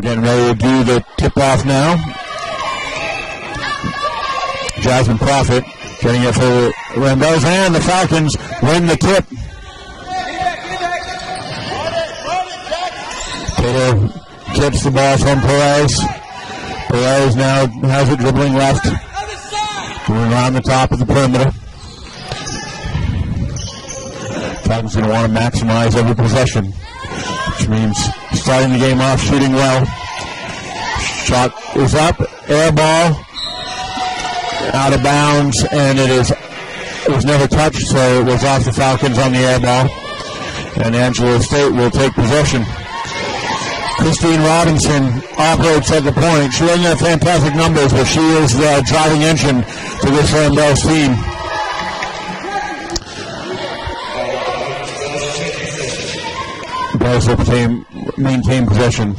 We're getting ready to do the tip off now. Jasmine Prophet getting it for Rambelles and the Falcons win the tip. Taylor gets the ball from Perez. Perez now has it dribbling left. Moving around the top of the perimeter. Falcons going to want to maximize every possession, which means starting the game off shooting well. Shot is up, air ball, out of bounds, and it is it was never touched, so it was off the Falcons on the air ball. And Angelo State will take possession. Christine Robinson operates at the point. She doesn't have fantastic numbers, but she is the driving engine to this Rambelles team. Bells will maintain possession.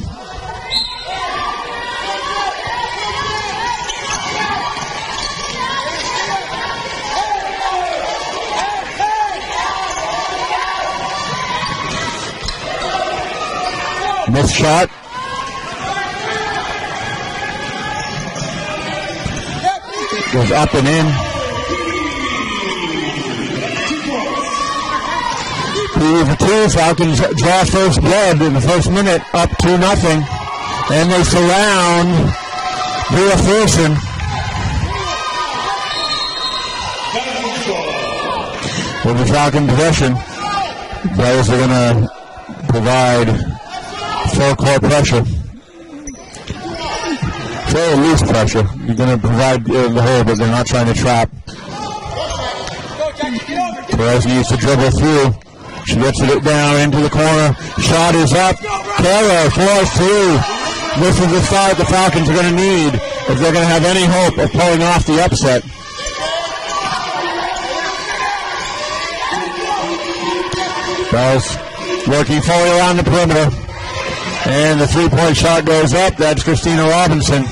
Missed shot. Goes up and in. Two for two. Falcons draw first blood in the first minute, up two nothing, and they surround Bria Fulson. With the Falcon possession, Bells are going to provide full court pressure. Fairly loose pressure. You're going to provide uh, the hole, but they're not trying to trap. Perez needs to dribble through. She gets it down into the corner. Shot is up. Carroll forced through. This is the start the Falcons are going to need if they're going to have any hope of pulling off the upset. Bells working fully around the perimeter. And the three-point shot goes up. That's Christina Robinson.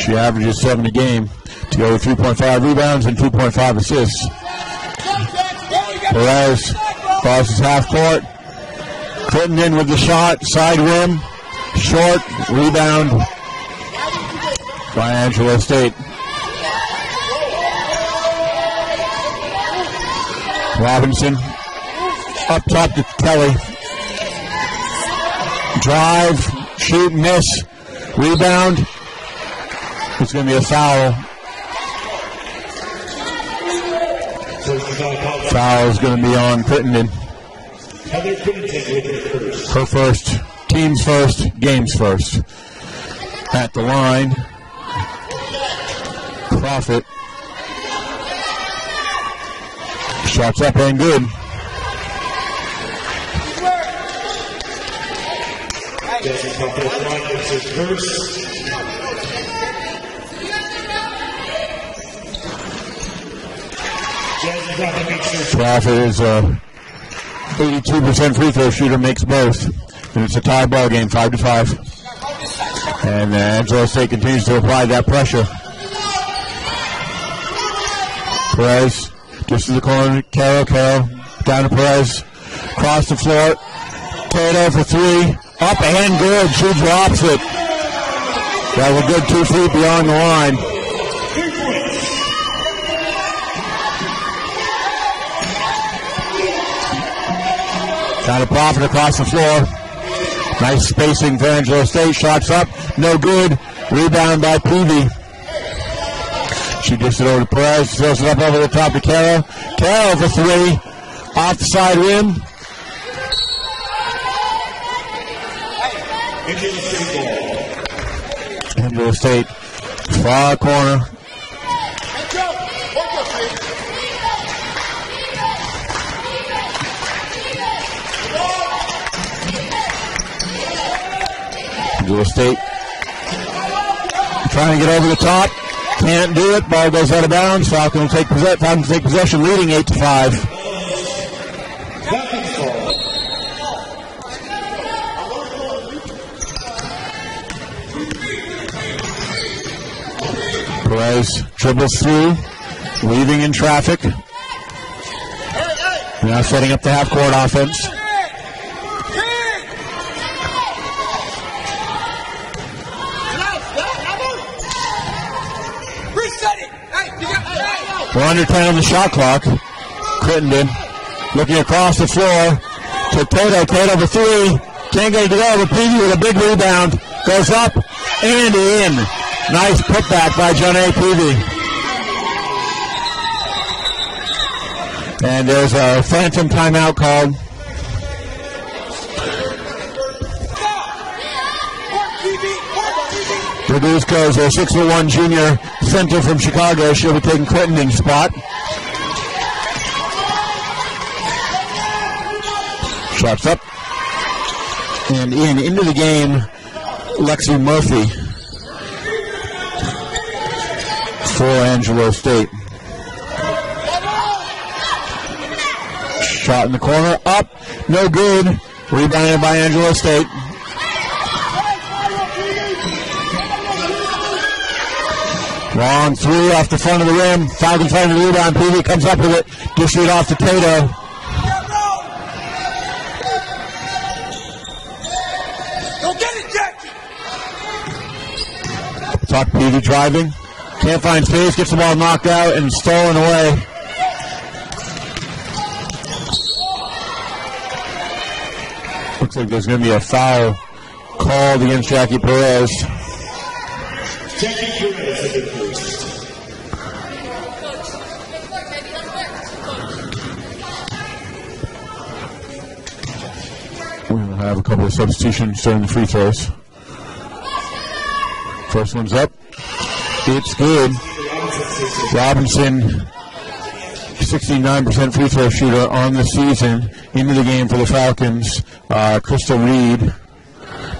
She averages seven a game to go with 3.5 rebounds and 2.5 assists. Perez crosses half court. Crittenden with the shot, side rim, short, rebound by Angelo State. Robinson up top to Kelly. Drive, shoot, miss, rebound. It's going to be a foul. Foul is going to be on Crittenden. Her first, team's first, game's first. At the line, Profit. Shots up and good. Profit is a 82% free throw shooter, makes both. And it's a tie ball game, 5 to 5. And uh, Angelo State continues to apply that pressure. Perez, just to the corner, Carroll, Carroll, down to Perez, across the floor, Tato for three, up and good, she drops it. That was a good two feet beyond the line. Got a profit across the floor. Nice spacing for Angelo State. Shots up. No good. Rebound by Peavy. She gets it over to Perez. Throws it up over the top to Carroll. Carroll for three. Off the side rim. Angelo State. Far corner. Angelo State trying to get over the top. Can't do it. Ball goes out of bounds. Falcon will take, possession. Falcons take possession, leading 8 to 5. Perez dribbles through, weaving in traffic. Now setting up the half court offense. We're under 10 on the shot clock. Crittenden looking across the floor to Tato. Tato for three. Can't get it to go. Peavy with a big rebound. Goes up and in. Nice putback by John A. Peavy. And there's a phantom timeout called. Verduzco is a 6'1 junior center from Chicago. She'll be taking Crittenden's spot. Shots up. And in into the game, Lexi Murphy for Angelo State. Shot in the corner, up, no good. Rebounded by Angelo State. Long three off the front of the rim. Falcons finding the rebound. Peavy comes up with it. Dish it off to Tato. Talk Peavy driving. Can't find space. Gets the ball knocked out and stolen away. Looks like there's going to be a foul called against Jackie Perez. Jackie Perez have a couple of substitutions during the free throws. First one's up. It's good. Robinson 69% free throw shooter on the season into the game for the Falcons. Uh, Crystal Reed,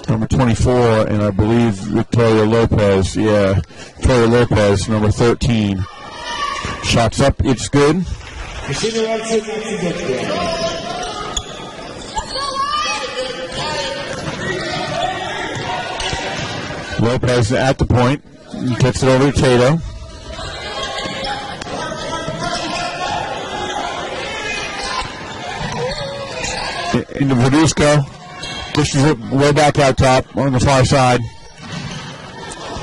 number 24, and I believe Victoria Lopez. Yeah, Victoria Lopez, number 13. Shots up, it's good. Lopez at the point, gets it over to Tato. into Verduzco. Pushes it way back out top on the far side.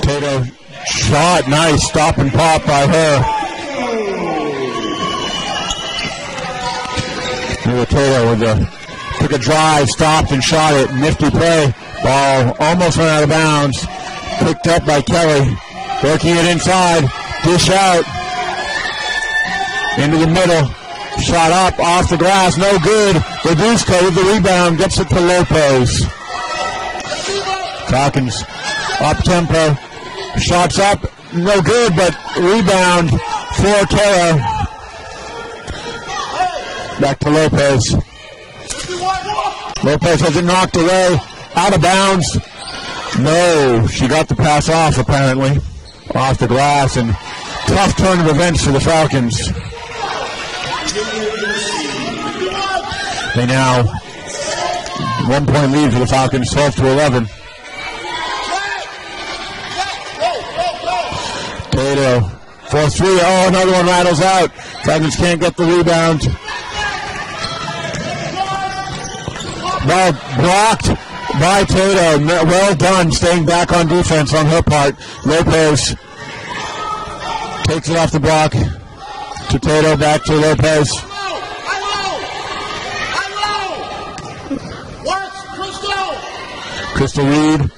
Tato shot, nice stop and pop by her. Tato with a took a drive, stopped and shot it. Nifty play. Ball almost went out of bounds. Picked up by Kelly. Working it inside. Dish out. Into the middle. Shot up off the glass, no good. Verduzco with the rebound, gets it to Lopez. Falcons up tempo. Shots up, no good, but rebound for Taylor. Back to Lopez. Lopez has it knocked away, out of bounds. No, she got the pass off apparently, off the glass, and tough turn of events for the Falcons. They now one point lead for the Falcons, 12 to 11. Tato for three. Oh, another one rattles out. Falcons can't get the rebound. Ball blocked by Tato. Well done, staying back on defense on her part. Lopez takes it off the block to Tato, back to Lopez. Crystal Reed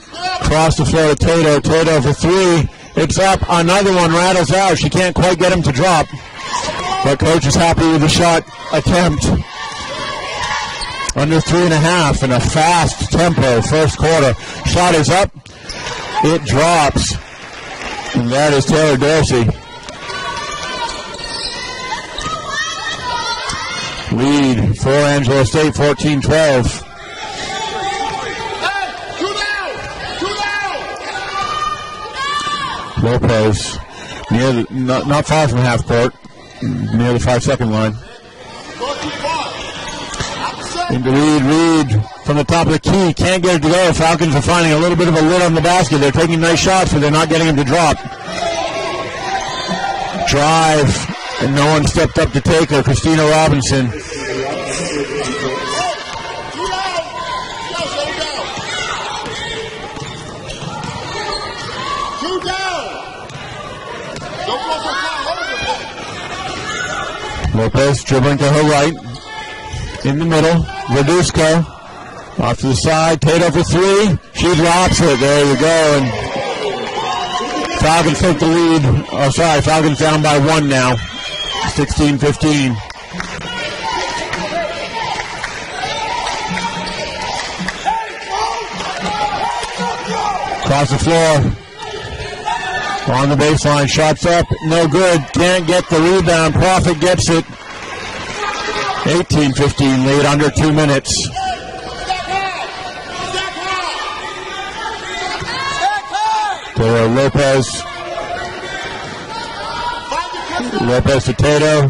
cross the floor to Tato. Tato for three. It's up. Another one rattles out. She can't quite get him to drop. But coach is happy with the shot attempt. Under three and a half in a fast tempo first quarter. Shot is up. It drops. And that is Taylor Dorsey. Lead for Angelo State 14 12. Lopez near the, not, not far from half court, near the five second line. Into Reed, Reed from the top of the key, can't get it to go. Falcons are finding a little bit of a lid on the basket. They're taking nice shots, but they're not getting him to drop. Drive, and no one stepped up to take her. Christina Robinson. Lopez dribbling to her right. In the middle. Verduzco. Off to the side. Tato for three. She drops it. There you go. And Falcons take the lead. Oh, sorry. Falcons down by one now. 16 15. Across the floor. On the baseline. Shots up. No good. Can't get the rebound. Profit gets it. 18 15 lead under two minutes. To Lopez. Lopez to Tato.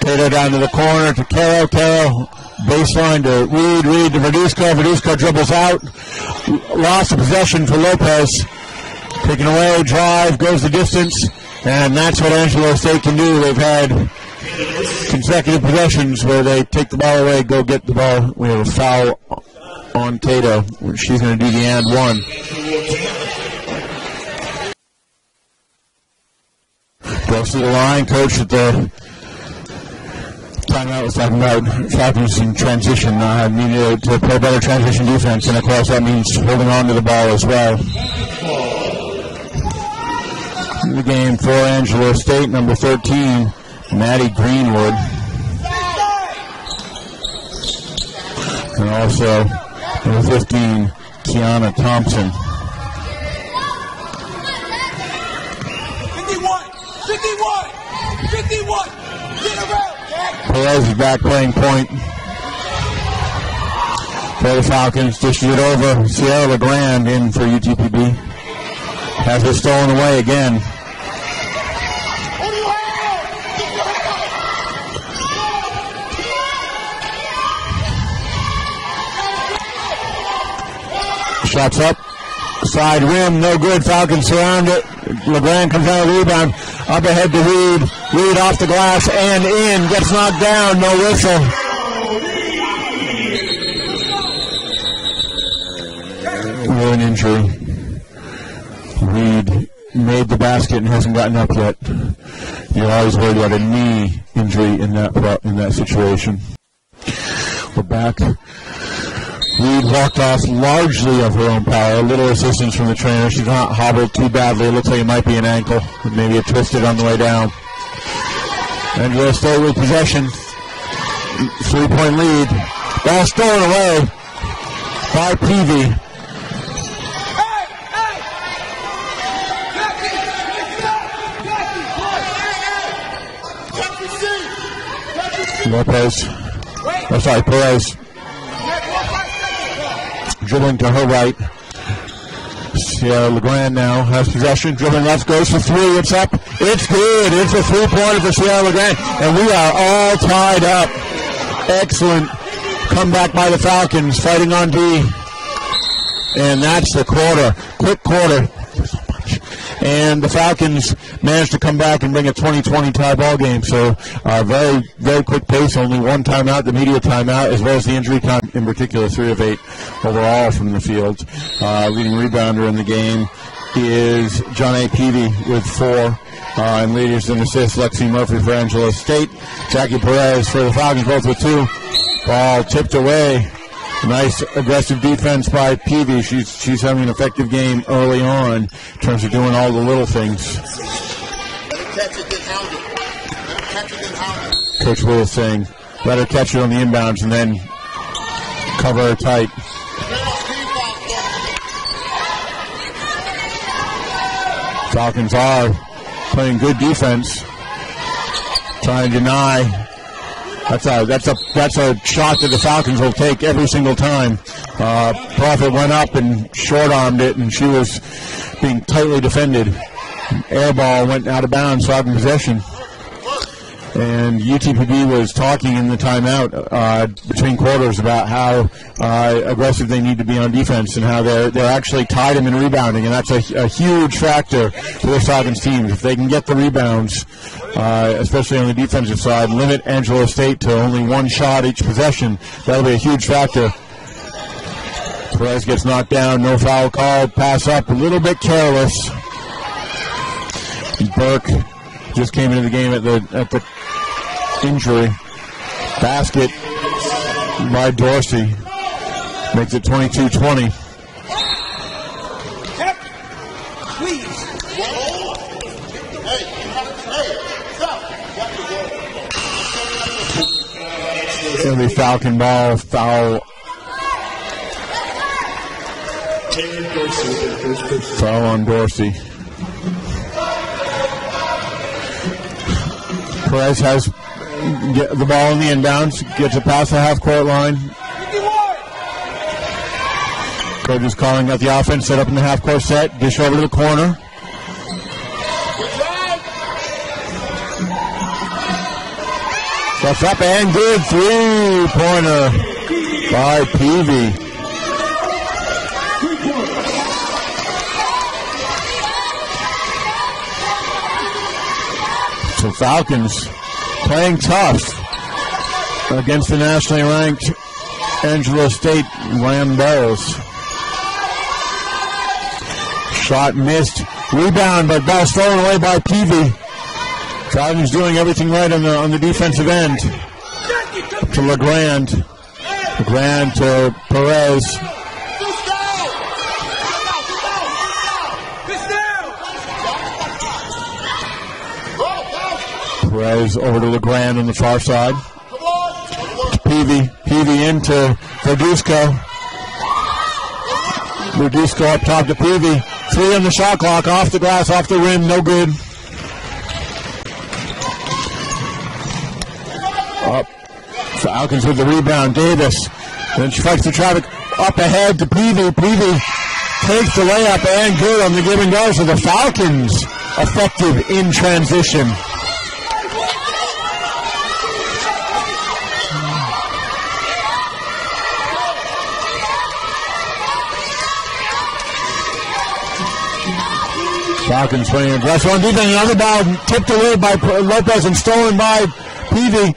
Tato down to the corner to Carroll. Carroll baseline to Reed. Reed to Verduzco. Verduzco dribbles out. Loss of possession for Lopez. Taken away, drive, goes the distance, and that's what Angelo State can do. They've had consecutive possessions where they take the ball away, go get the ball. We have a foul on Tato. She's going to do the and one. Goes to the line, coach at the timeout was talking about Falcons in transition. I uh, needed to play better transition defense, and of course that means holding on to the ball as well the game for Angelo State, number 13, Maddie Greenwood. And also number 15, Kiana Thompson. 51, 51, 51, get around, Perez is back playing point for the Falcons. Dishes it over. Sierra LeGrand in for UTPB. Has it stolen away again. Shots up. Side rim, no good. Falcons surround it. LeGrand comes out of the rebound. Up ahead to Reed. Reed off the glass and in. Gets knocked down. No whistle. An injury. Reed made the basket and hasn't gotten up yet. You're always worried about a knee injury in that in that situation. We're back Reed walked off largely of her own power. A little assistance from the trainer. She's not hobbled too badly. It looks like it might be an ankle. Maybe it twisted on the way down. And we'll stay with possession. Three point lead. Ball stolen away by Peavy. Lopez. Oh, sorry, Perez dribbling to her right. Sierra LeGrand now has possession, dribbling left, goes for three. It's up. It's good. It's a three pointer for Sierra LeGrand. And we are all tied up. Excellent comeback by the Falcons, fighting on D. And that's the quarter. Quick quarter and the Falcons managed to come back and bring a 20-20 tie ball game. So uh, very, very quick pace. Only one timeout, the media timeout, as well as the injury time in particular. Three of eight overall from the field. Uh, leading rebounder in the game is John A. Peavy with four. Uh, and leaders in assists, Lexi Murphy for Angelo State. Jackie Perez for the Falcons, both with two. Ball tipped away Nice aggressive defense by Peavy. She's she's having an effective game early on in terms of doing all the little things. Coach Lewis saying, let her catch it on the inbounds and then cover her tight. Falcons are playing good defense, trying to deny that's a that's a that's a shot that the Falcons will take every single time. Uh, Profit went up and short armed it, and she was being tightly defended. Air ball went out of bounds, Falcon possession. And UTPB was talking in the timeout uh, between quarters about how uh, aggressive they need to be on defense and how they're they're actually tied them in rebounding, and that's a, a huge factor for the Falcons team. If they can get the rebounds, uh, especially on the defensive side, limit Angelo State to only one shot each possession, that'll be a huge factor. Perez gets knocked down, no foul called, pass up, a little bit careless. Burke just came into the game at the at the injury. Basket by Dorsey makes it 22-20. It'll be Falcon ball, foul. Foul on Dorsey. Perez has the ball in the inbounds, gets it past the half court line. Coach is calling out the offense, set up in the half court set, dish over to the corner. That's up and good three pointer by Peavy. So Falcons playing tough against the nationally ranked Angelo State Rambelles. Shot missed. Rebound, but ball stolen away by Peavy. Falcons doing everything right on the on the defensive end. To Legrand. Legrand to Perez. Perez over to Legrand on the far side. Peavy. Peavy into Verduzco. Verduzco up top to Peavy. Three on the shot clock. Off the glass, off the rim. No good. Up. Falcons with the rebound. Davis. Then she fights the traffic. Up ahead to Peavy. Peavy takes the layup and good on the give and go. So the Falcons effective in transition. Falcons playing aggressive on defense. Another ball tipped away by Lopez and stolen by Peavy.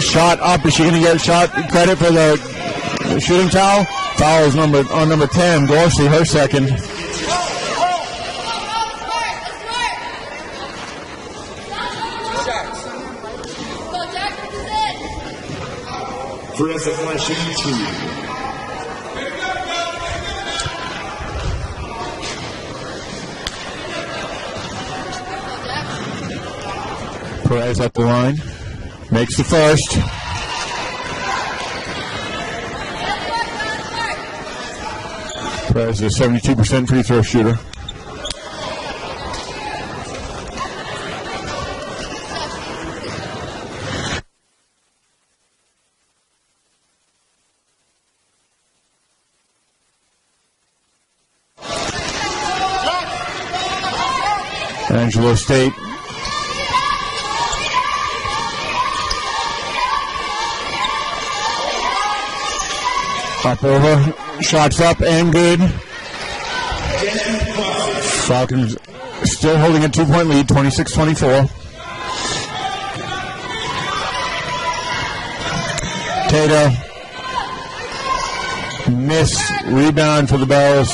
Shot up. Is she going to get shot credit for the shooting towel? Foul is number on number 10. Dorsey, her second. Fresa flashing two. Perez at the line. Makes the first. Perez is a 72% free throw shooter. Angelo State Up over, shots up and good. Falcons still holding a two-point lead, 26-24. Tato miss rebound for the Bells.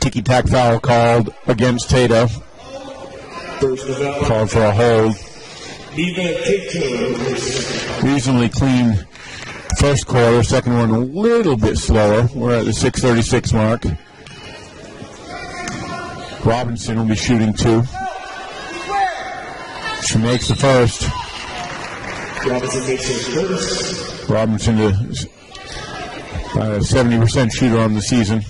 Tiki tack foul called against Tato. Called for a hold. Reasonably clean first quarter. Second one a little bit slower. We're at the 6:36 mark. Robinson will be shooting two. She makes the first. Robinson makes his first. Robinson is a 70% shooter on the season.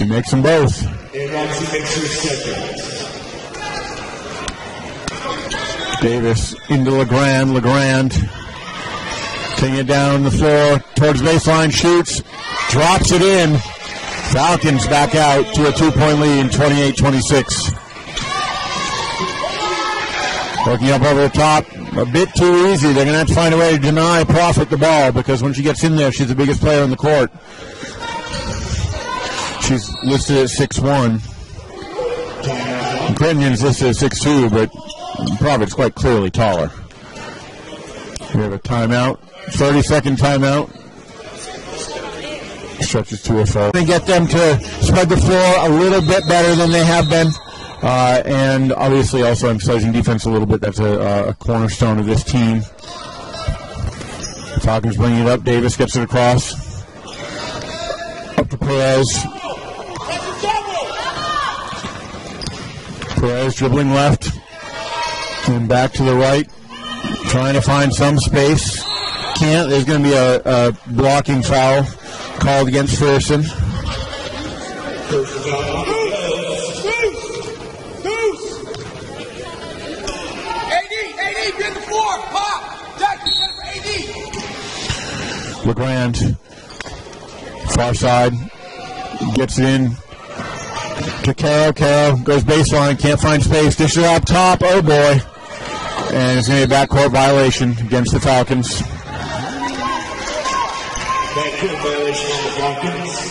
She makes them both. Davis into Legrand. Legrand taking it down the floor towards baseline, shoots, drops it in. Falcons back out to a two-point lead, in 28-26. Working up over the top, a bit too easy. They're going to have to find a way to deny Profit the ball because when she gets in there, she's the biggest player on the court. She's listed at 6'1". Crenion's listed at 6'2", but Profit's quite clearly taller. We have a timeout, 30 second timeout. Stretches to a foul. And get them to spread the floor a little bit better than they have been. Uh, and obviously also emphasizing defense a little bit. That's a, a cornerstone of this team. Falcons bringing it up. Davis gets it across. Up to Perez. Perez dribbling left. And back to the right. Trying to find some space. Can't. There's going to be a, a blocking foul called against Ferguson. A D, AD, get the floor, pop, that's AD. LeGrand, far side, gets it in to Carroll. Carroll goes baseline, can't find space, dishes it up top. Oh boy. And it's going to be a backcourt violation against the Falcons. Backcourt violation on the Falcons.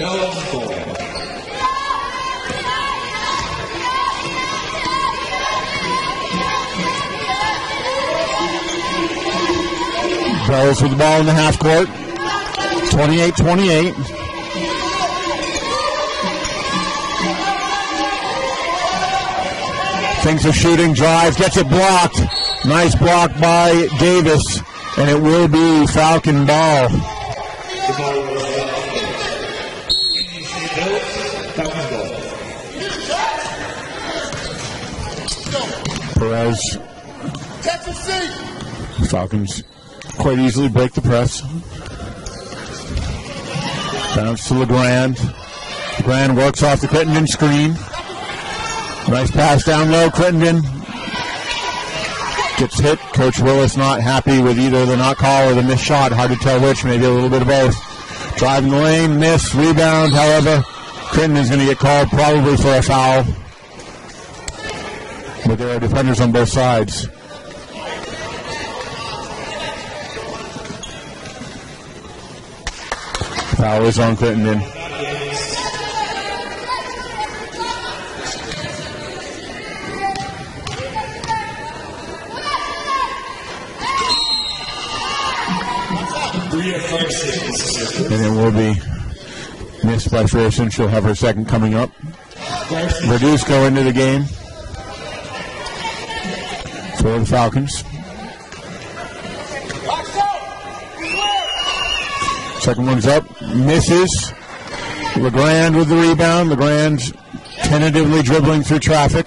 Ball. Bells with the ball in the half court. 28 28. Thinks of shooting, drive, gets it blocked. Nice block by Davis, and it will be Falcon ball. Perez. Falcons quite easily break the press. Bounce to LeGrand. LeGrand works off the Crittenden screen. Nice pass down low. Crittenden gets hit. Coach Willis not happy with either the not call or the missed shot. Hard to tell which. Maybe a little bit of both. Driving the lane, miss, rebound. However, Crittenden's going to get called probably for a foul. But there are defenders on both sides. Foul is on Crittenden. And it will be missed by Ferguson. She'll have her second coming up. Verduzco into the game for the Falcons. Second one's up, misses. LeGrand with the rebound. LeGrand tentatively dribbling through traffic.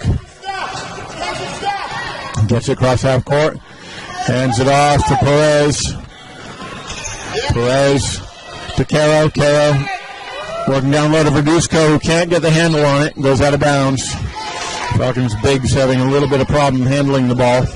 Gets it across half court. Hands it off to Perez. Perez to Caro. Caro working down low to Verduzco, who can't get the handle on it. Goes out of bounds. Falcons Bigs having a little bit of problem handling the ball.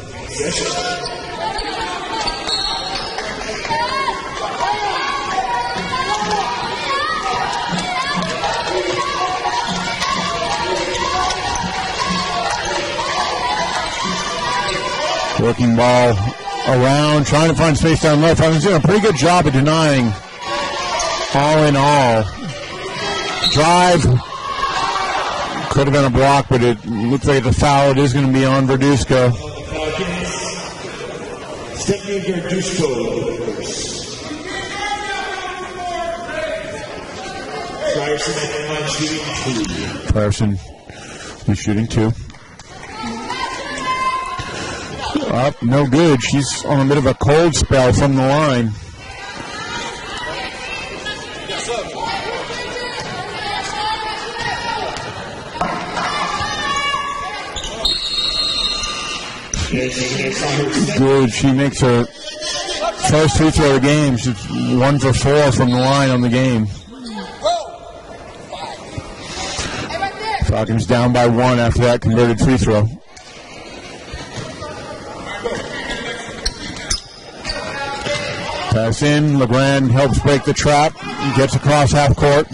Working ball around, trying to find space down low. Falcons doing a pretty good job of denying all in all. Drive. Could have been a block, but it looks like a foul. It is going to be on Verduzco. Stephanie Verduzco. Ryerson shooting two. Patterson is shooting two. Up, no good. She's on a bit of a cold spell from the line. Good. She makes her first free throw of the game. She's one for four from the line on the game. Falcons down by one after that converted free throw. Pass in. LeGrand helps break the trap. He Gets across half court.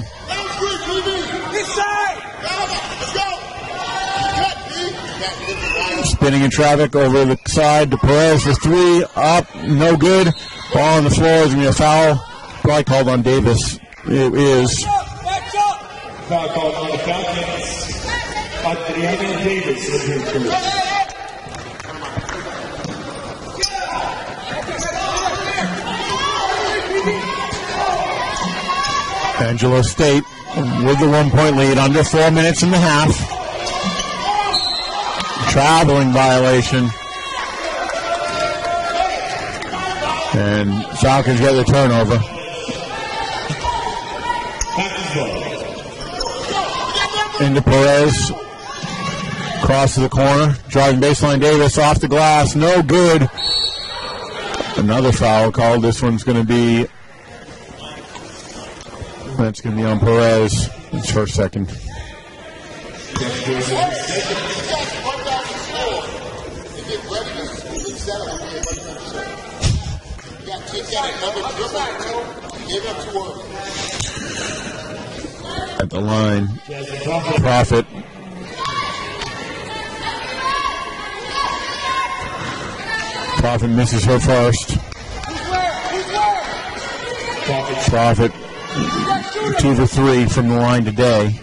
Spinning in traffic over the side to Perez for three. Up. No good. Ball on the floor. Is going to be a foul. Probably called on Davis. It is. Foul called on the Falcons. Adriana Davis with her first. Angelo State with the one point lead, under four minutes and a half. Traveling violation. And Falcons get the turnover. Into Perez. Cross to the corner. Driving baseline Davis off the glass. No good. Another foul called. This one's going to be. That's going to be on Perez. It's first second. At the line, Profit. Profit misses her first. Profit two for three from the line today.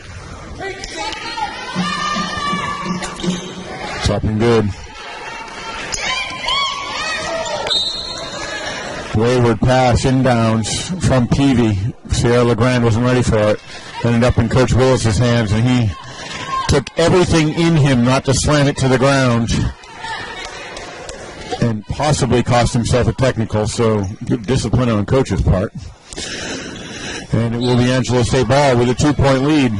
It's up and good. Wayward pass inbounds from Peavy. Sierra LeGrand wasn't ready for it. Ended up in Coach Willis's hands, and he took everything in him not to slam it to the ground and possibly cost himself a technical. So good discipline on coach's part. And it will be Angelo State ball with a two-point lead.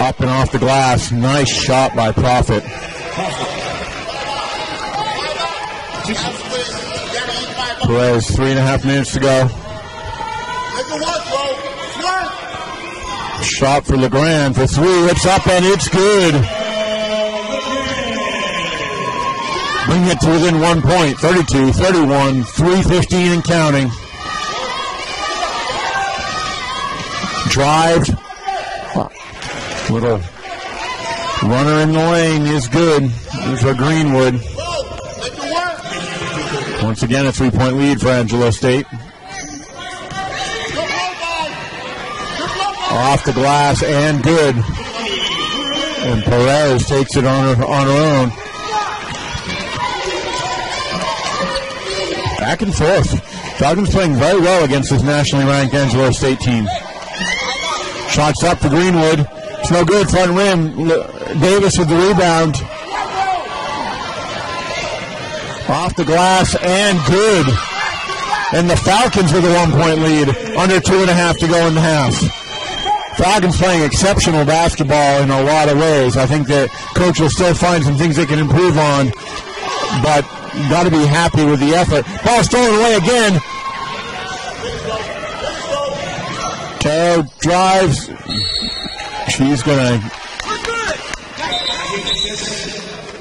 Up and off the glass. Nice shot by Profit. Perez, three and a half minutes to go. Shot for LeGrand for three. It's up and it's good. Bring it to within one point. 32, 31, 315 and counting. Drive. Little runner in the lane is good. A Greenwood. Once again, a three-point lead for Angelo State. Off the glass and good. And Perez takes it on her, on her own. Back and forth. Falcons playing very well against this nationally ranked Angelo State team. Shots up for Greenwood. It's no good. Front rim. Davis with the rebound. Off the glass and good. And the Falcons with a one point lead. Under two and a half to go in the half. Falcons playing exceptional basketball in a lot of ways. I think that coach will still find some things they can improve on, but got to be happy with the effort. Ball stolen away again. Teo drives. She's going to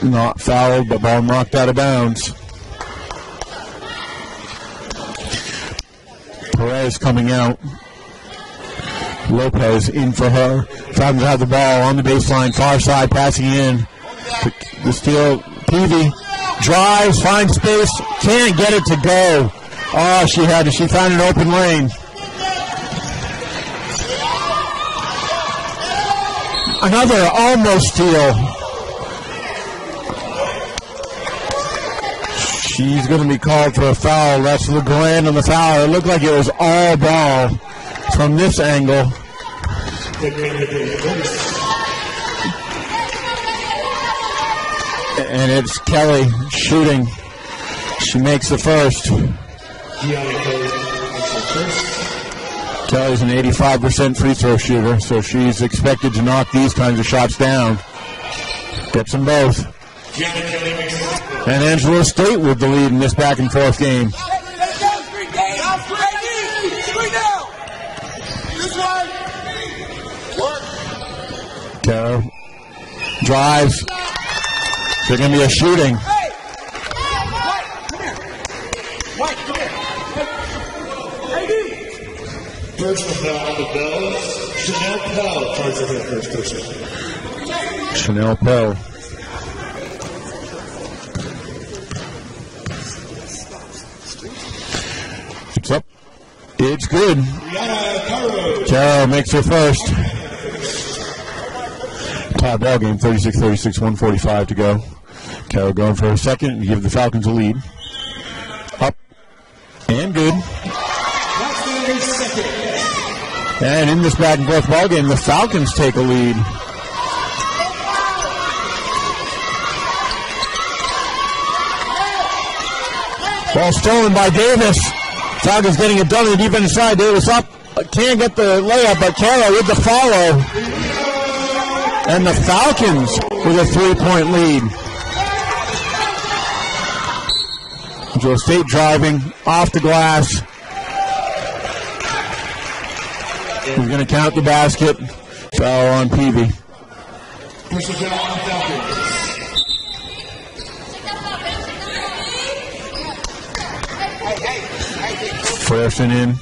not fouled, but ball knocked out of bounds. Perez coming out. Lopez in for her. Falcons have the ball on the baseline, far side, passing in. The steal, Peavy drives, finds space, can't get it to go. Oh, she had to, she found an open lane. Another almost steal. She's going to be called for a foul. That's LeGrand on the foul. It looked like it was all ball from this angle. And it's Kelly shooting. She makes the first. Kelly's an 85% free throw shooter, so she's expected to knock these kinds of shots down. Gets them both. And Angelo State with the lead in this back and forth game. Drives. There's going to be a shooting. Personal foul on the Bells. Chanel Pell charged with her first personal. Chanel Pell. It's up. It's good. Caro makes her first. Tie ball game, 36-36, 145 to go. Carroll going for a second and give the Falcons a lead. Up and good. And in this back and forth ball game, the Falcons take a lead. Ball stolen by Davis. Falcons getting it done on the defense side. Davis up, can't get the layup, but Carroll with the follow. And the Falcons with a three-point lead. Joe State driving off the glass. We're going to count the basket. Foul on Peavy. Frierson in.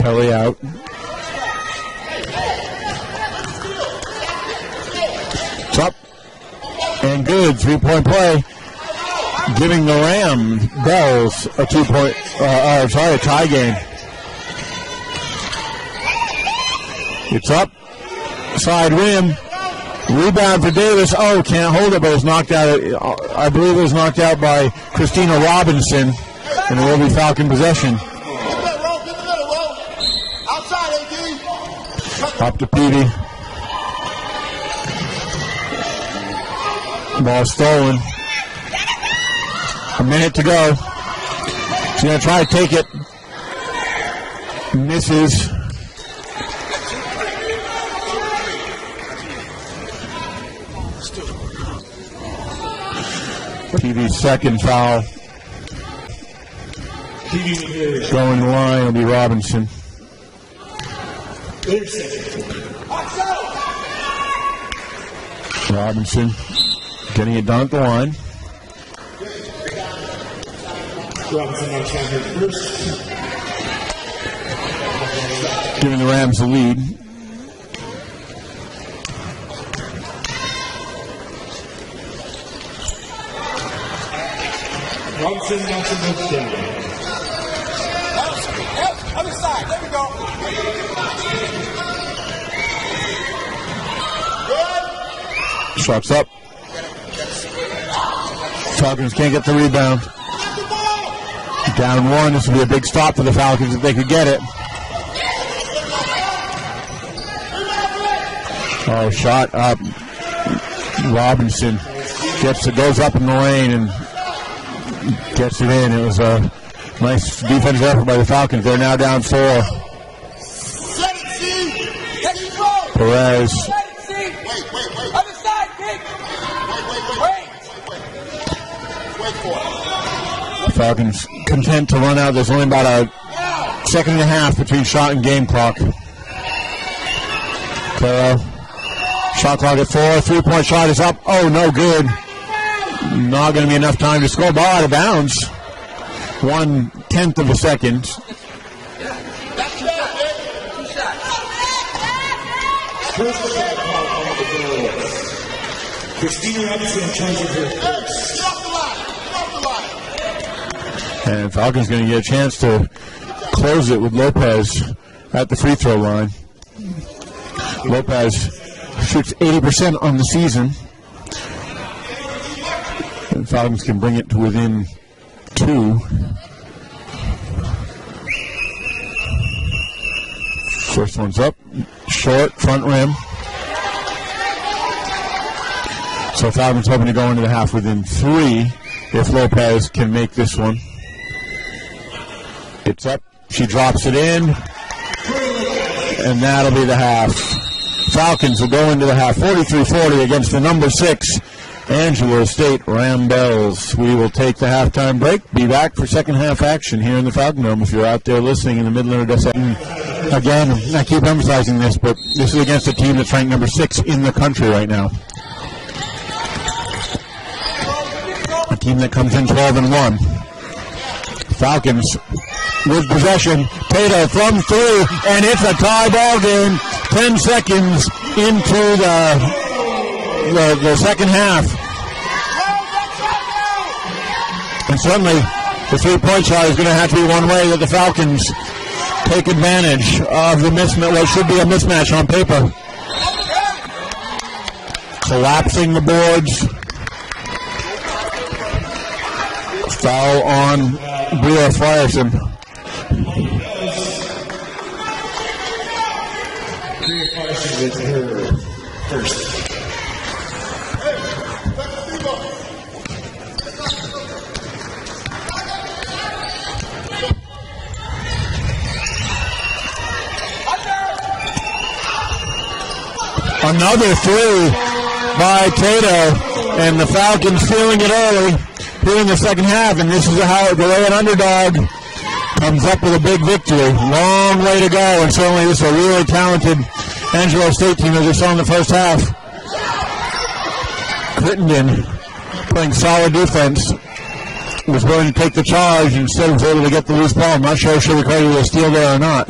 Pelly out. It's up. And good. Three point play. Giving the Ram Bells a two point, uh, uh, sorry, a tie game. It's up. Side rim. Rebound for Davis. Oh, can't hold it, but it's knocked out. I believe it was knocked out by Christina Robinson. And it will be Falcon possession. Up to Peavy. Ball stolen. A minute to go. She's going to try to take it. Misses. Peavy's second foul. Going the line will be Robinson. Robinson getting it done at the line. Robinson on her first. Giving the Rams the lead. Robinson down. Yep, other side. There we go. Shots up. Falcons can't get the rebound. Down one. This would be a big stop for the Falcons if they could get it. Oh, shot up. Robinson gets it, goes up in the lane and gets it in. It was a nice defensive effort by the Falcons. They're now down four. Perez. Wait for it. Falcons content to run out. There's only about a second and a half between shot and game clock. Claro. Uh, shot clock at four. Three point shot is up. Oh, no good. Not going to be enough time to score. Ball out of bounds. One tenth of a second. Christina Robinson in charge of her first. Get off the line. Get off the line. And Falcons going to get a chance to close it with Lopez at the free throw line. Lopez shoots 80% on the season. And Falcons can bring it to within two. First one's up, short, front rim. So Falcons hoping to go into the half within three if Lopez can make this one. It's up. She drops it in. And that'll be the half. Falcons will go into the half 43-40 against the number six Angelo State Rambelles. We will take the halftime break. Be back for second half action here in the Falcon Dome. If you're out there listening in the Midland or. Again, I keep emphasizing this, but this is against a team that's ranked number six in the country right now. A team that comes in 12 and 1. Falcons with possession. Tato from three, and it's a tie ball game. Ten seconds into the the, the second half, and certainly the three-point shot is going to have to be one way that the Falcons take advantage of the mismatch. What should be a mismatch on paper. Collapsing the boards. Foul on Bria Frierson. With her first. Another three by Tato, and the Falcons feeling it early here in the second half, and this is how the way an underdog comes up with a big victory. Long way to go, and certainly this is a really talented Angelo State team as we saw in the first half. Crittenden playing solid defense was willing to take the charge instead was able to get the loose ball. I'm not sure if recorded a steal there or not.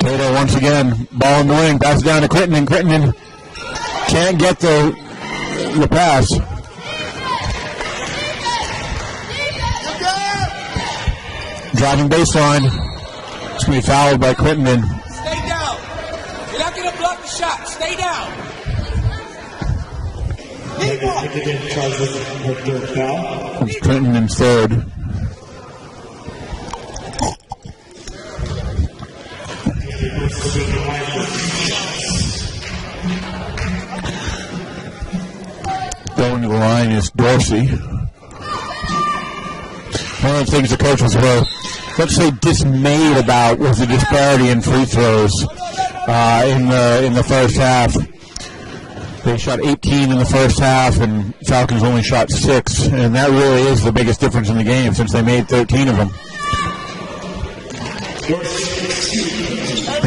Tato once again, ball in the wing, pass down to Crittenden. Crittenden can't get the the pass. Driving baseline. It's going to be fouled by Crittenden. Stay down. You're not going to block the shot. Stay down. Again, charged with third foul. It's Crittenden's third. Going to the line is Dorsey. One of the things the coach was were, let's say, dismayed about was the disparity in free throws uh, in the in the first half. They shot 18 in the first half, and Falcons only shot six, and that really is the biggest difference in the game since they made 13 of them.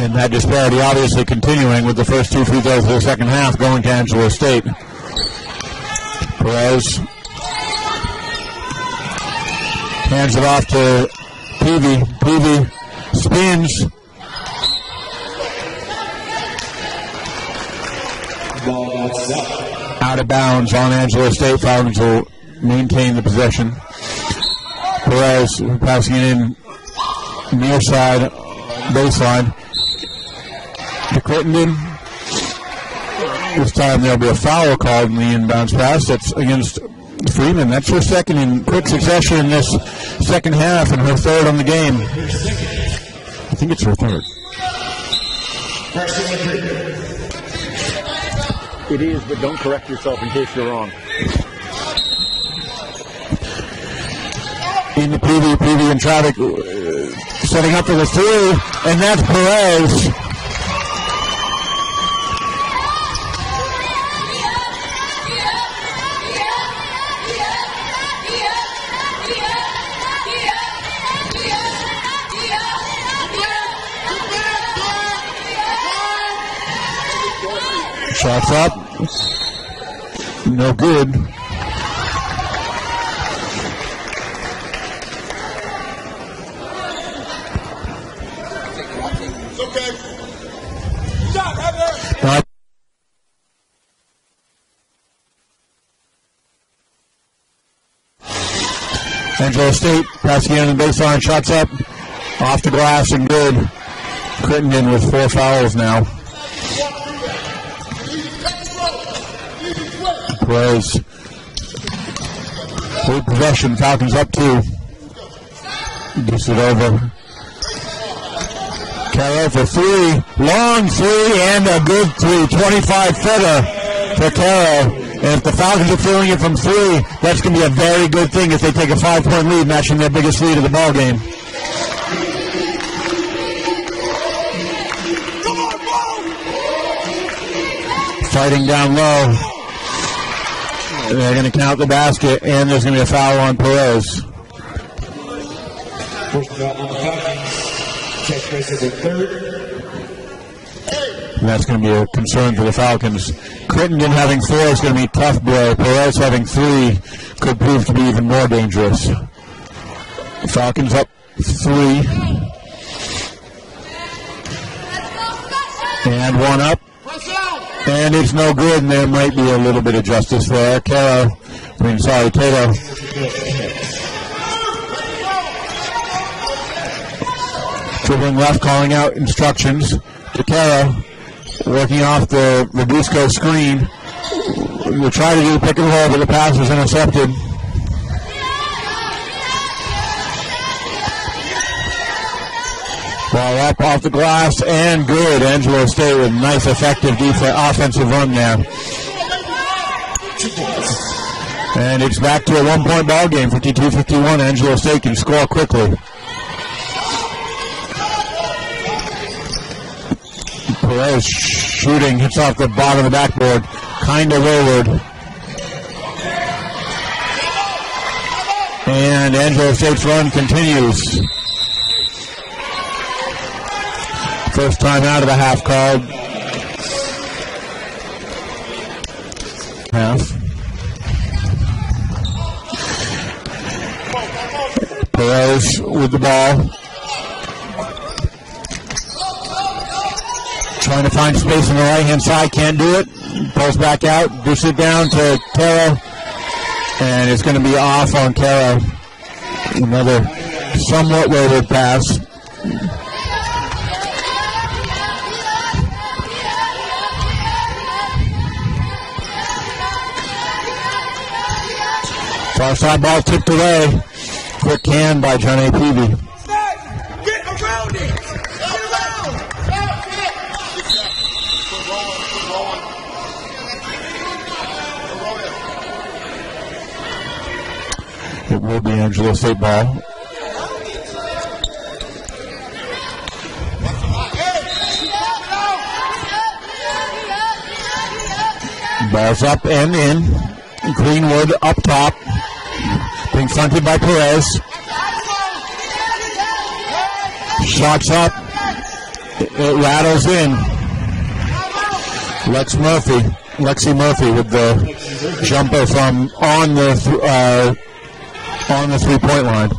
And that disparity obviously continuing with the first two free throws of the second half going to Angelo State. Perez hands it off to Peavy. Peavy spins. Out of bounds on Angelo State. Falcons will maintain the possession. Perez passing it in near side baseline to Crittenden. This time there'll be a foul called in the inbounds pass. That's against Freeman. That's her second in quick succession in this second half and her third on the game. I think it's her third. Carson with her. It is, but don't correct yourself in case you're wrong. In the preview, preview and traffic, uh, setting up for the three, and that's Perez. Shots up. No good. It's okay. Shot, Heather. Angelo State passing in the baseline, shots up, off the glass and good. Crittenden with four fouls now. Perez. Full possession, Falcons up two. Gets it over. Carroll for three, long three, and a good three, 25 footer for Carroll. And if the Falcons are feeling it from three, that's going to be a very good thing if they take a five point lead, matching their biggest lead of the ball game. Fighting down low. They're going to count the basket, and there's going to be a foul on Perez. First foul on the Falcons. Takes place as a third. And that's going to be a concern for the Falcons. Crittenden having four is going to be tough blow. Perez having three could prove to be even more dangerous. Falcons up three. And one up. And it's no good, and there might be a little bit of justice there. Caro, I mean, sorry, Tato. Dribbling left, calling out instructions to Caro. Working off the Robusco screen. We try to do the pick and roll, but the pass was intercepted. Ball up off the glass and good. Angelo State with nice effective defense, offensive run there. And it's back to a one point ball game, 52 51. Angelo State can score quickly. Perez shooting, hits off the bottom of the backboard, kind of wayward. And Angelo State's run continues. First time out of the half called. Half. Perez with the ball. Trying to find space on the right hand side, can't do it. Pulls back out, dishes it down to Caro, and it's going to be off on Caro. Another somewhat wayward pass. Far side ball tipped away. Quick hand by Janae Peavy. Get around it! Get around! It will be Angelo State ball. Ball's up and in. Greenwood up top. Being fronted by Perez. Shots up. It, rattles in. Lex Murphy. Lexi Murphy with the jumper from on the th- uh, on the three-point line.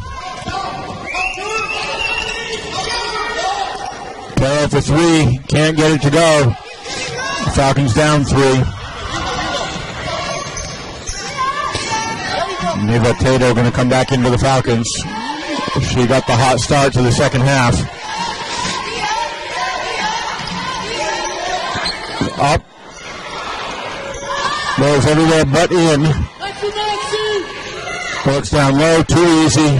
Carroll for three, can't get it to go. Falcons down three. Neva Tato going to come back into the Falcons. She got the hot start to the second half. Up. Goes everywhere but in. Works down low, too easy.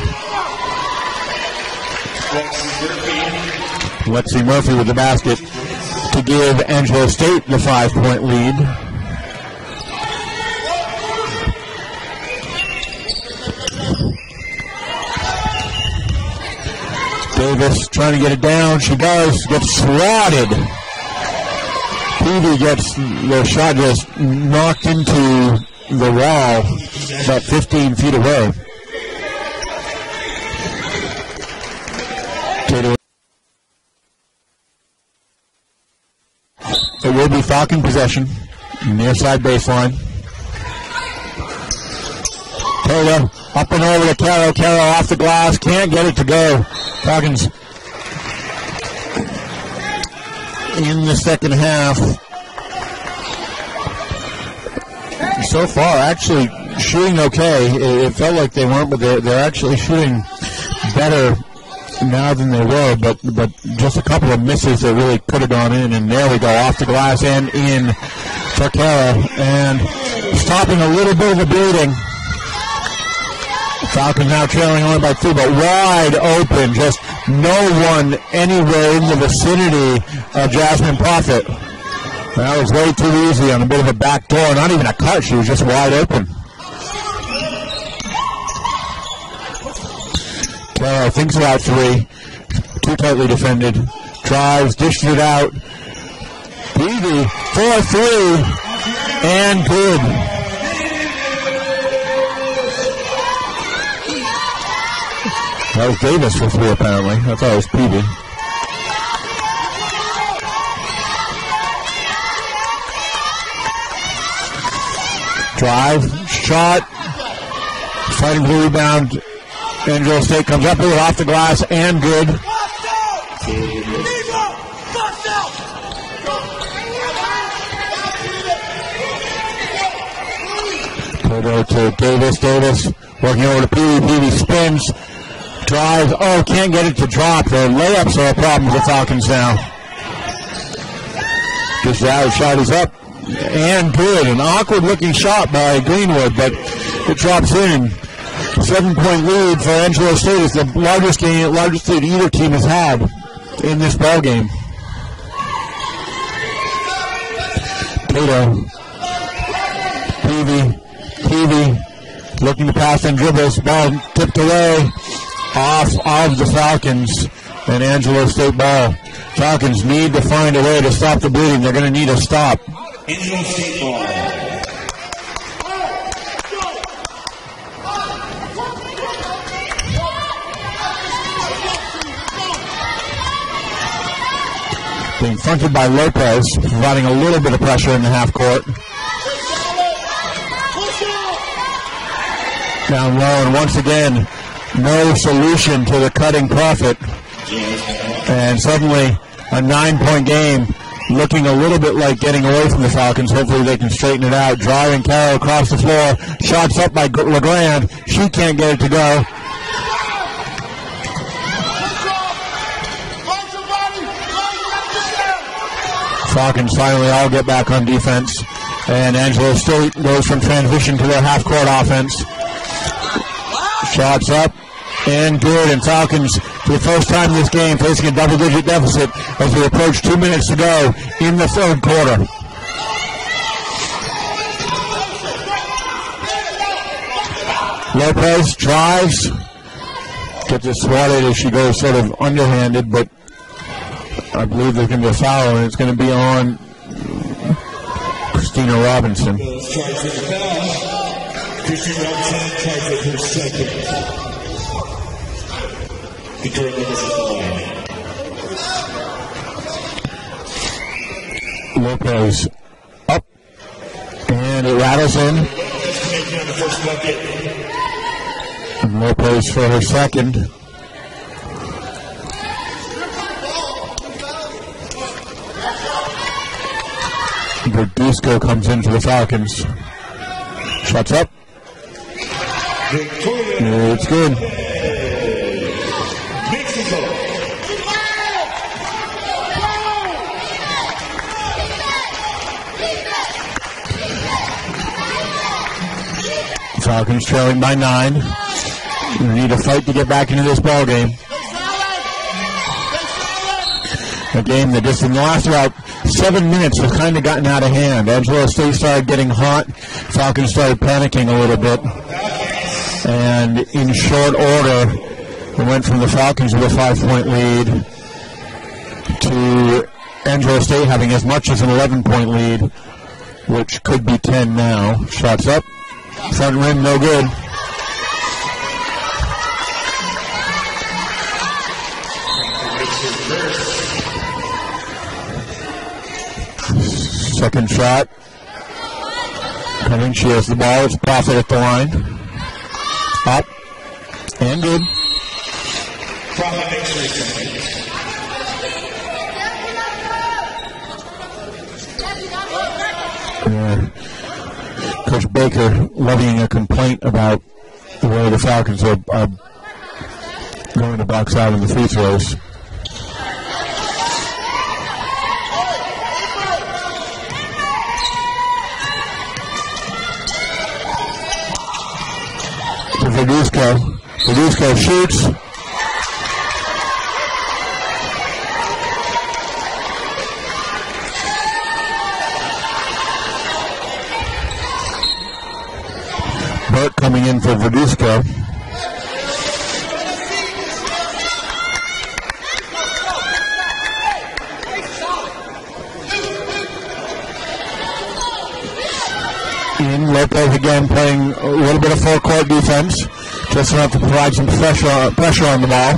Lexi Murphy with the basket to give Angelo State the five point lead. Davis trying to get it down. She does. Gets swatted. Peavy gets the shot just knocked into the wall about 15 feet away. It will be Falcon possession. Near side baseline. Taylor up and over to Caro. Caro off the glass. Can't get it to go. Falcons in the second half. So far, actually shooting okay. It, it felt like they weren't, but they're, they're actually shooting better now than they were. But but just a couple of misses that really could have gone in, and there we go off the glass and in for Caro, and stopping a little bit of the bleeding. Falcons now trailing only by two, but wide open. Just no one anywhere in the vicinity of Jasmine Prophet. That was way too easy on a bit of a back door. Not even a cut. She was just wide open. Carroll thinks about three. Too tightly defended. Drives, dishes it out. Peavy for three. And good. That was Davis for three, apparently. I thought it was Peavy. Drive, shot, fighting for the rebound. Angelo State comes up with it off the glass and good. Tato to Davis. Davis working over to Peavy. Peavy spins, drives. Oh, can't get it to drop. The layups are a problem for the Falcons now. Out shot is up and good. An awkward looking shot by Greenwood, but it drops in. Seven point lead for Angelo State is the largest game, largest lead either team has had in this ball game. Tato, Peavy, Peavy, looking to pass and dribbles, ball tipped away off of the Falcons and Angelo State ball. Falcons need to find a way to stop the bleeding. They're going to need a stop. Angelo State ball. Being fronted by Lopez, providing a little bit of pressure in the half court. Down low, and once again, no solution to the cutting profit. And suddenly, a nine point game looking a little bit like getting away from the Falcons. Hopefully, they can straighten it out. Driving Carroll across the floor. Shots up by LeGrand. She can't get it to go. Falcons finally all get back on defense. And Angelo State goes from transition to their half court offense. Shots up and good. And Falcons, for the first time in this game, facing a double digit deficit as we approach two minutes to go in the third quarter. Lopez drives. Gets it swatted as she goes sort of underhanded, but I believe there's going to be a foul, and it's going to be on Christina Robinson. Christian Robinson with her second. Lopez up, and it rattles in. And Lopez for her second. Verduzco comes in for the Falcons. Shots up. It's good. Falcons trailing by nine. Need a fight to get back into this ball game. A game that just in the last about seven minutes has kind of gotten out of hand. Angelo State started getting hot. Falcons started panicking a little bit. And in short order, it went from the Falcons with a five-point lead to Angelo State having as much as an 11-point lead, which could be 10 now. Shots up. Front rim, no good. Second shot. Coming, she has the ball. It's Profit at the line. Up. And good. Profit makes three second. Uh, Coach Baker levying a complaint about the way the Falcons are, are going to box out in the free throws. Verduzco. Verduzco shoots. Coming in for Verduzco. In Lopez again playing a little bit of full court defense, just enough to provide some pressure pressure on the ball.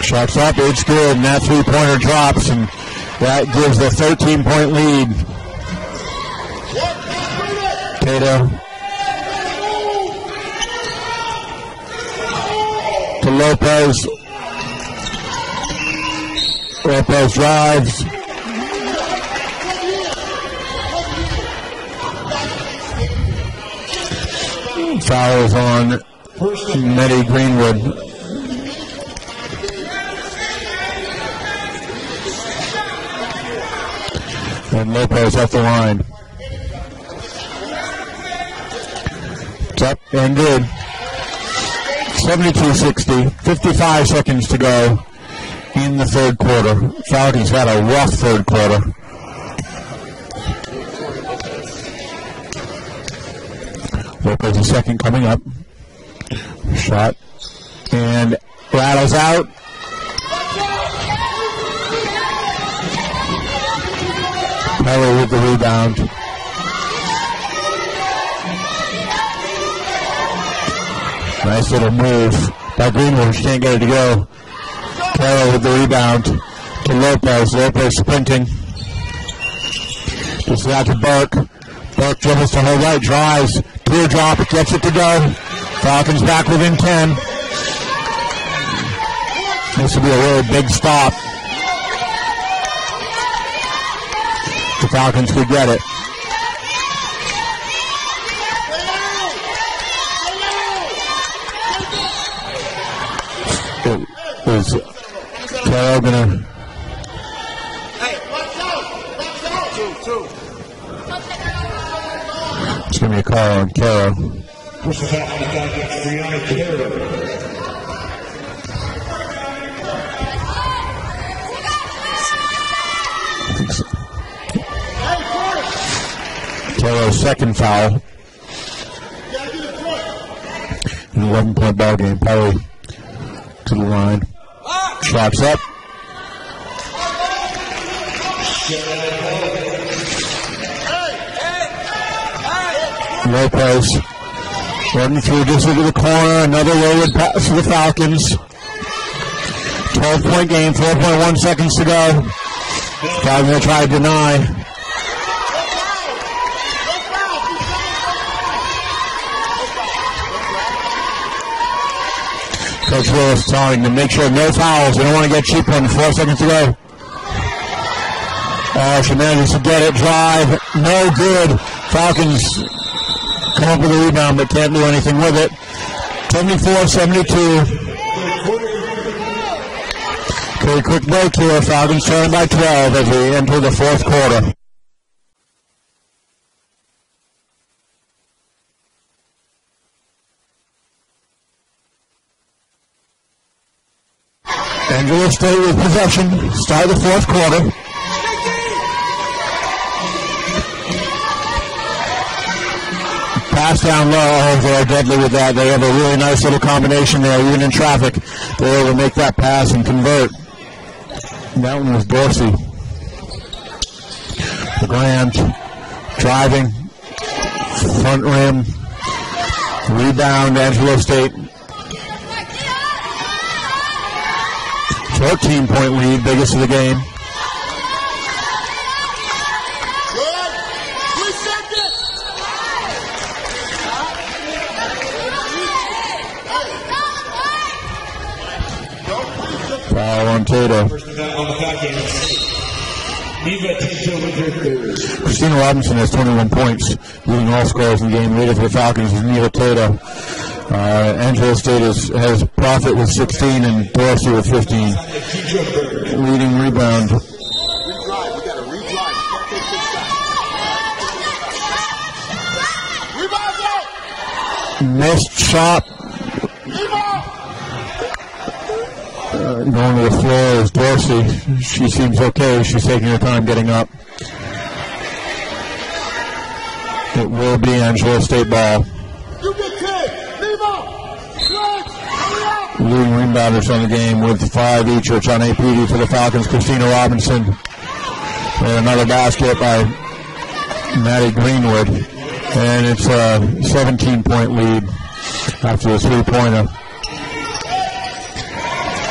Shots up, it's good, and that three pointer drops, and that gives the 13 point lead. Tato to Lopez. Lopez drives. Fouls on Nettie Greenwood. And Lopez off the line. It's up. and did. 72-60, 55 seconds to go in the third quarter. Falcons had a rough third quarter. Lopez a second coming up. Shot and rattles out. Pelly with the rebound. Nice little move by Greenwood. She can't get it to go. Carroll with the rebound to Lopez. Lopez sprinting. Just out to Burke. Burke dribbles to her right, drives. Teardrop, gets it to go. Falcons back within 10. This will be a really big stop. Falcons could get it. It is! Two, two. it's gonna be a call on foul on the Falcons, Brianna Carroll. Carroll's second foul. An 11 point ball game. Pelly to the line. Shots up. Lopez running through just into the corner. Another loaded pass to the Falcons. 12 point game, 4.1 seconds to go. Falcons going try to deny. Coach Willis telling to make sure no fouls. They don't want to get cheap ones. Four seconds to go. Uh, oh, she manages to get it. Drive. No good. Falcons come up with a rebound, but can't do anything with it. 74-72. Okay, quick break here. Falcons trailing by 12 as we enter the fourth quarter. State with possession. Start the fourth quarter. Pass down low. Oh, they're deadly with that. They have a really nice little combination there, even in traffic. They're able to make that pass and convert. That one was Dorsey. LeGrand driving. Front rim. Rebound, Angelo State 14 point lead, biggest of the game. Foul on Tato. Christina Robinson has 21 points, leading all scorers in the game. Leader for the Falcons is Neva Tato. Uh, Angelo State is, has Profit with 16 and Dorsey with 15. Leading rebound. Missed shot. Uh, going to the floor is Dorsey. She seems okay. She's taking her time getting up. It will be Angelo State ball. You get ten. Rebound. Clutch. Hurry up. Leading rebounders on the game with five each. which on APD for the Falcons. Christina Robinson. And another basket by Maddie Greenwood. And it's a 17 point lead after the three pointer.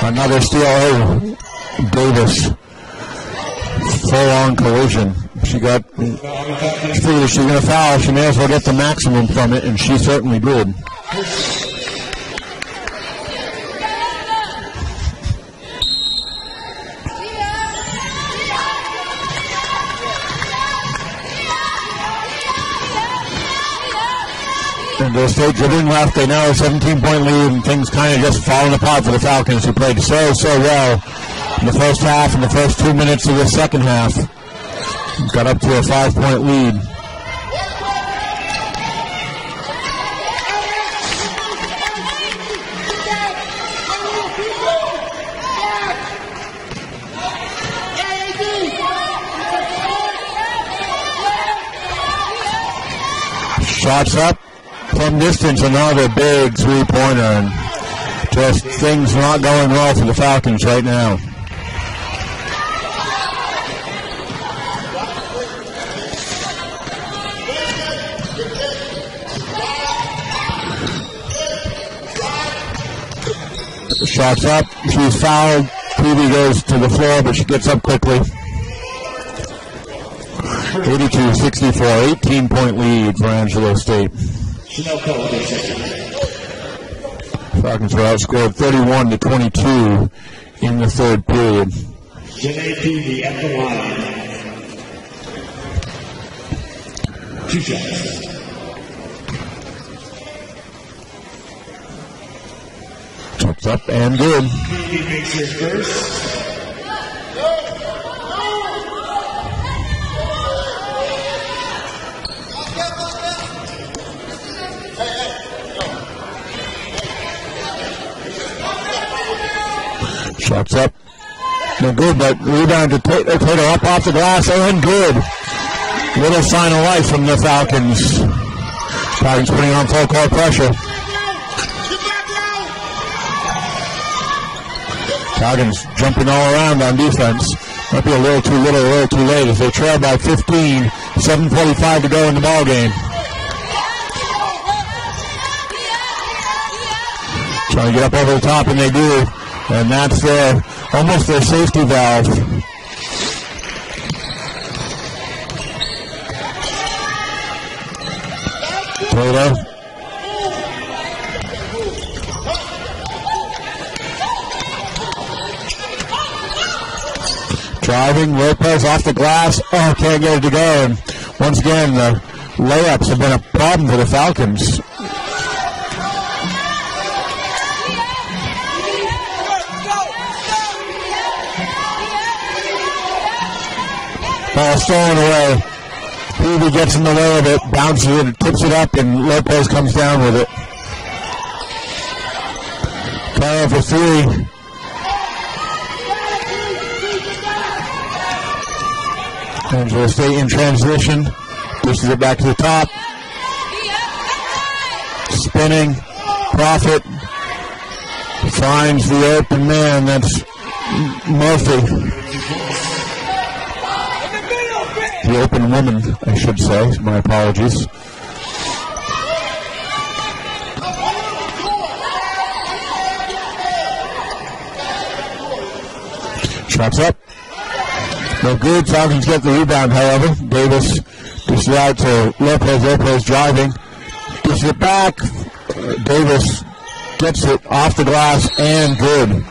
Another steal. Davis. Full on collision. She got, she figured if she's going to foul, she may as well get the maximum from it, and she certainly did. Go State dribbling left. They now a 17 point lead, and things kind of just falling apart for the Falcons, who played so, so well in the first half and the first two minutes of the second half. Got up to a five point lead. Shots up from distance, another big three pointer. And just things not going well for the Falcons right now. Shots up. She's fouled. Peavy goes to the floor, but she gets up quickly. 82-64, 18 point lead for Angelo State. Chanel second. Falcons were outscored 31 to 22 in the third period. Janae Peavy at the line. Two shots. Shots up and good. Peavy makes her first. Shots up. No good, but rebound to Tato. Tato up off the glass and good. Little sign of life from the Falcons. Falcons putting on full court pressure. Falcons jumping all around on defense. Might be a little too little, a little too late as they trail by 15. 7.45 to go in the ball game. Trying to get up over the top, and they do. And that's their almost their safety valve. Tato. Driving, Lopez off the glass. Oh, can't get it to go. And once again, the layups have been a problem for the Falcons. Ball stolen away. Peavy gets in the way of it, bounces it, tips it up, and Lopez comes down with it. Kyle for three. Angelo State in transition. Pushes it back to the top. Spinning. Profit. Finds the open man. That's Murphy. The open woman, I should say. My apologies. Shots up. No good. Falcons get the rebound, however. Davis dishes out to Lopez. Lopez driving. Dishes it back. Davis gets it off the glass and good.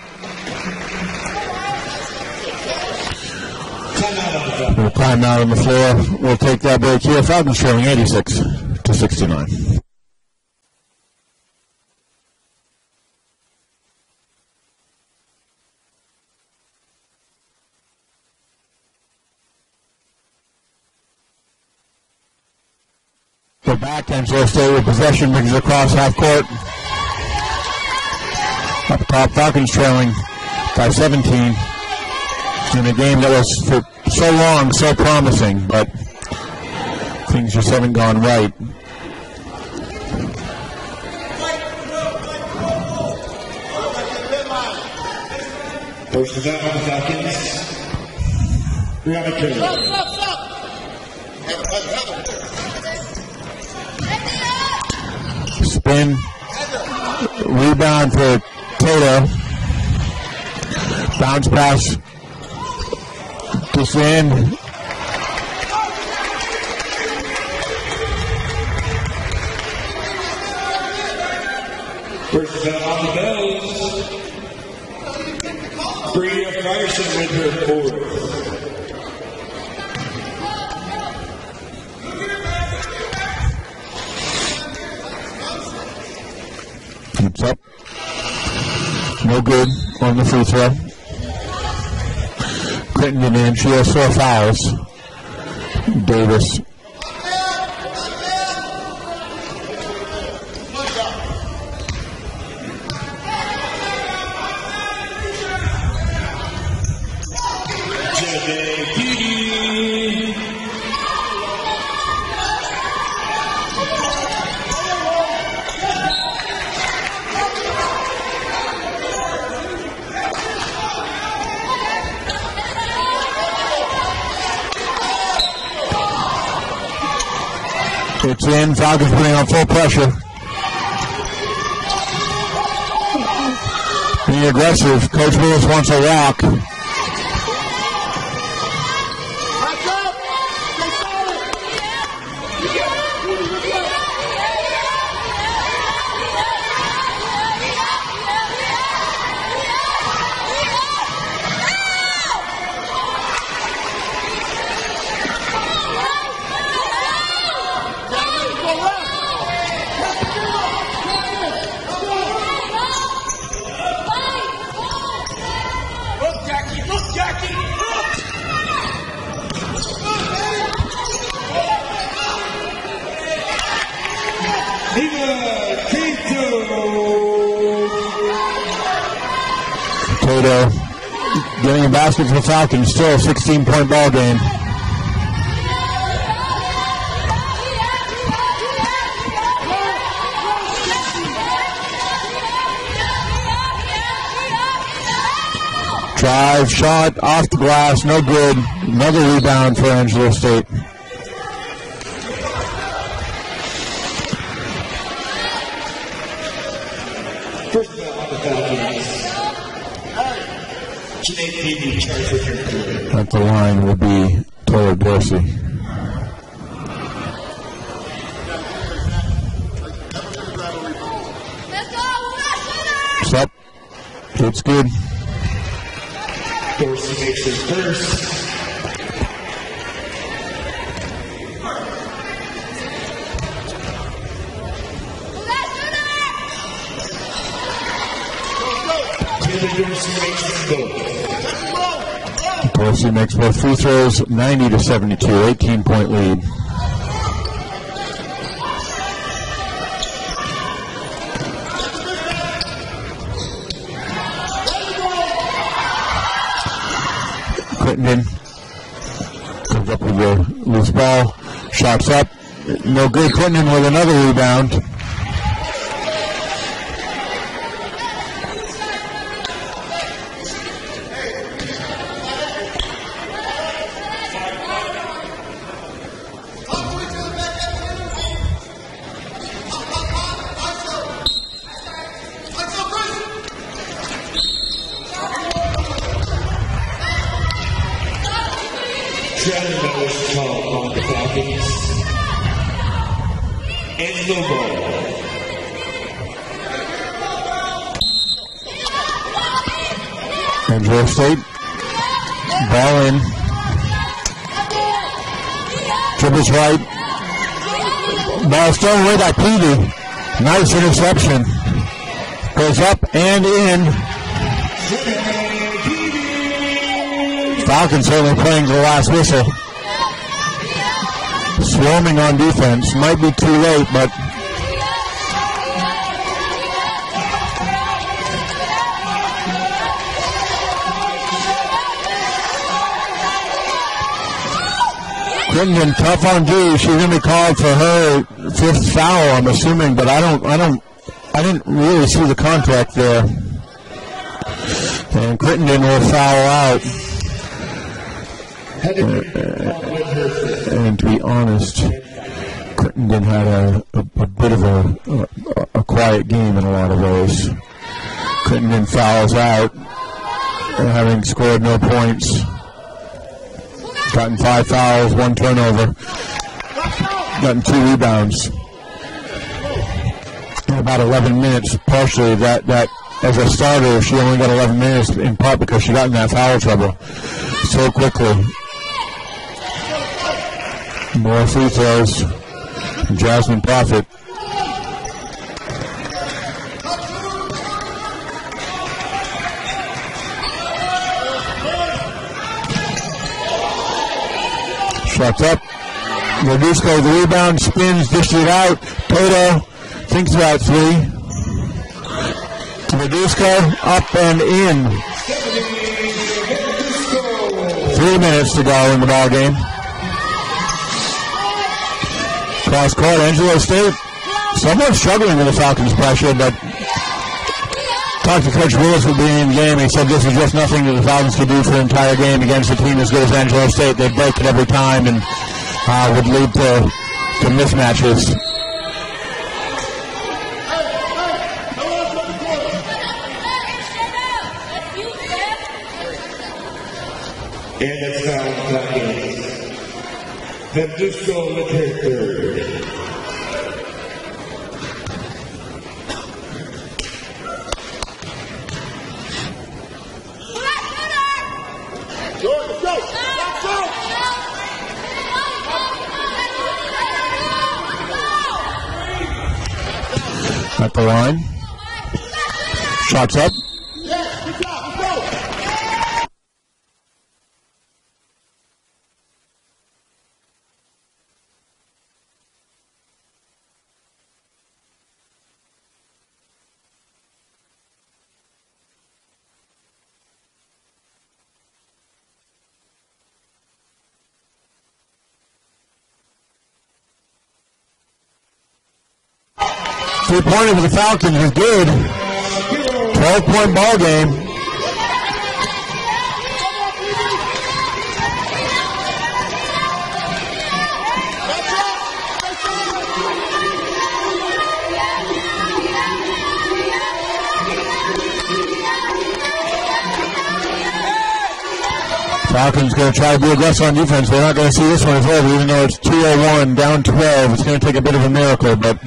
We'll climb out on the floor. We'll take that break here. Falcons trailing 86 to 69. Go back, Angelo State with possession, brings it across half court. Up top, Falcons trailing by 17 in a game that was for so long so promising, but things just haven't gone right. First is out on the Falcons. Brianna Taylor. Spin, rebound for Tato. Bounce pass. Descend. First is out on the Bells. Bria Frierson with her fourth. Keeps up. No good on the free throw. Crittenden in. She has four. Davis. Falcons putting on full pressure. Being aggressive. Coach Willis wants a walk. Falcons. Still a 16 point ball game. Drive, shot, off the glass, no good. Another rebound for Angelo State. At the line will be Taylor Dorsey. Stop. It's good. Dorsey makes his first. Dorsey makes both free throws, 90 to 72, 18 point lead. Crittenden comes up with the loose ball, shots up, no good. Crittenden with another rebound. Certainly playing to the last whistle. Swarming on defense. Might be too late, but Crittenden tough on G. She's to be called for her fifth foul, I'm assuming, but I don't, I don't, I didn't really see the contract there. And Crittenden will foul out. And to be honest, Crittenden had a, a, a bit of a, a, a quiet game in a lot of ways. Crittenden fouls out, having scored no points. Gotten five fouls, one turnover. Gotten two rebounds. In about 11 minutes, partially that, that as a starter, she only got 11 minutes in part because she got in that foul trouble so quickly. More free throws. Jasmine Prophet. Shots up. Verduzco the rebound, spins, dishes it out. Tato thinks about three. Verduzco up and in. Three minutes to go in the ball game. Cross court, Angelo State somewhat struggling with the Falcons' pressure, but talked to Coach Willis at the in the game. He said this is just nothing that the Falcons could do for the entire game against a team as good as Angelo State. They break it every time and uh, would lead to to mismatches. And foul Falcons. Verduzco Liquor third. At the line. Shots up. Three pointer for the Falcons is good. 12 point ball game. Falcons going to try to be aggressive on defense. They're not going to see this one as over, even though it's 201, down 12. It's going to take a bit of a miracle, but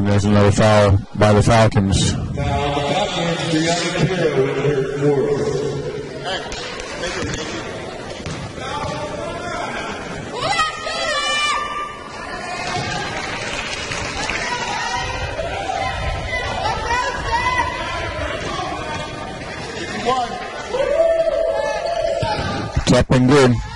and there's another foul by the Falcons. Foul Falcons,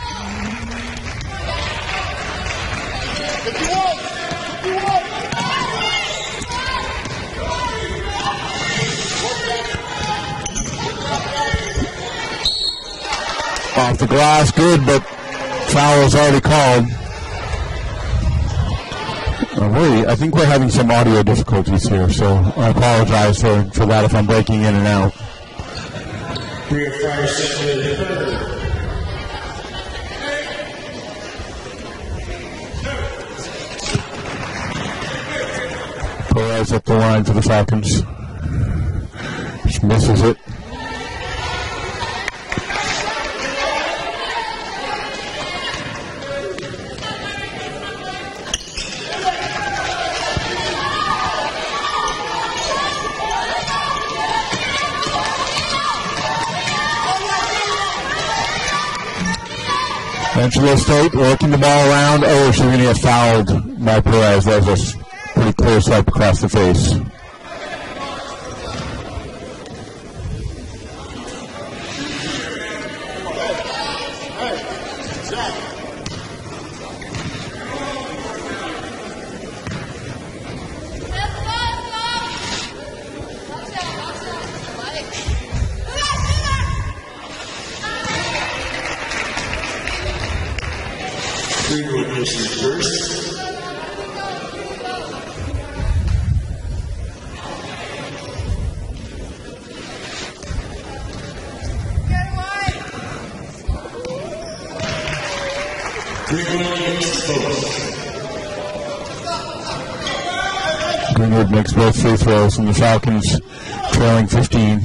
Off the glass, good, but foul is already called. Really, I think we're having some audio difficulties here, so I apologize for, for that if I'm breaking in and out. Bria Fire third. Perez up the line for the Falcons. Just misses it. Angelo State working the ball around. Oh, she's going to get fouled by Perez. That was a pretty clear swipe across the face. And the Falcons trailing 15.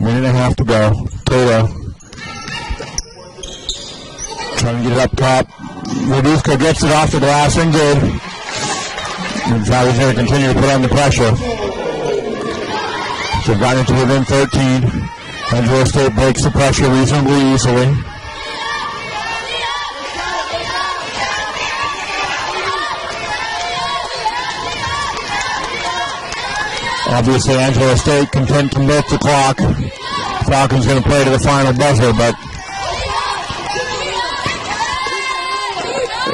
Minute and a half to go. Tato trying to get it up top. Verduzco gets it off the glass and good. And Falcons going to continue to put on the pressure. They've gotten it to within 13. Angelo State breaks the pressure reasonably easily. Obviously, Angelo State content to milk the clock. Falcons going to play to the final buzzer, but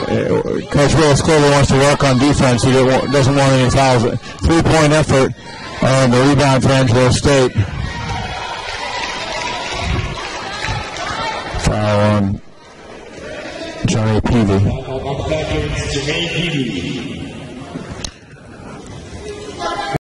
uh, Coach Willis clearly wants to work on defense. He doesn't want any fouls. Three-point effort and the rebound for Angelo State.